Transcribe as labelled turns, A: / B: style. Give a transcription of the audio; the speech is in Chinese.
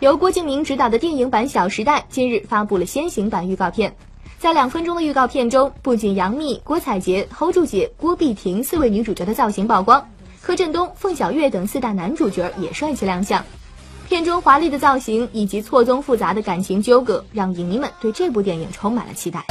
A: 由郭敬明执导的电影版《小时代》今日发布了先行版预告片，在两分钟的预告片中，不仅杨幂、郭采洁、hold 住姐、郭碧婷四位女主角的造型曝光，柯震东、凤小岳等四大男主角也帅气亮相。片中华丽的造型以及错综复杂的感情纠葛，让影迷们对这部电影充满了期待。